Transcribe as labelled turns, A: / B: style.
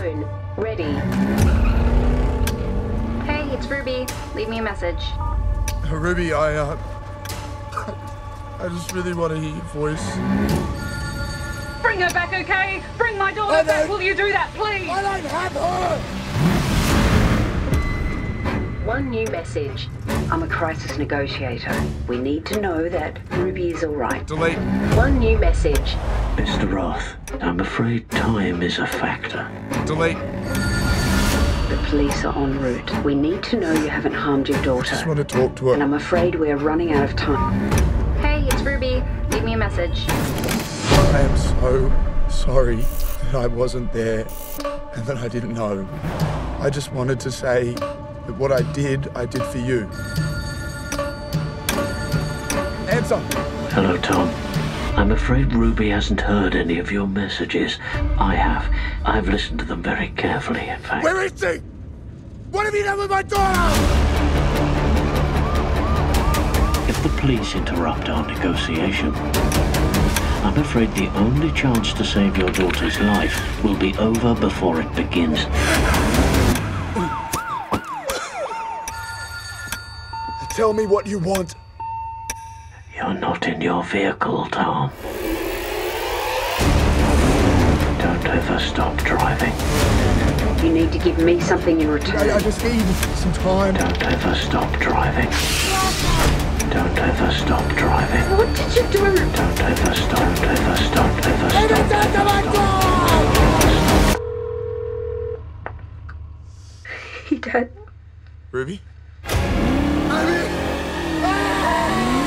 A: phone. Ready. Hey, it's Ruby. Leave me a message.
B: Ruby, I, uh. I just really want to hear your voice.
C: Bring her back, okay? Bring my daughter back. Will you do that, please?
B: I don't have her!
D: One new message. I'm a crisis negotiator. We need to know that Ruby is alright.
B: Delete.
D: One new message.
E: Mr. Roth, I'm afraid time is a factor.
B: Delete.
D: The police are en route. We need to know you haven't harmed your daughter.
B: I just want to talk to her. And.
D: I'm afraid we're running out of time.
A: Hey, it's Ruby. Leave me a message.
B: I am so sorry that I wasn't there and that I didn't know. I just wanted to say that what I did, I did for you. Answer!
E: Hello, Tom. I'm afraid Ruby hasn't heard any of your messages. I have. I've listened to them very carefully, in fact.
B: Where is she? What have you done with my daughter?
E: If the police interrupt our negotiation, I'm afraid the only chance to save your daughter's life will be over before it begins.
B: Tell me what you want.
E: You're not in your vehicle, Tom. Don't ever stop driving.
D: You need to give me something in
B: I, I just need some time.
E: Don't ever stop driving. Don't ever stop driving.
D: What did you do?
E: Don't ever stop, don't ever stop, ever stop. Ever stop.
D: He did.
B: Ruby? Ruby! Ah!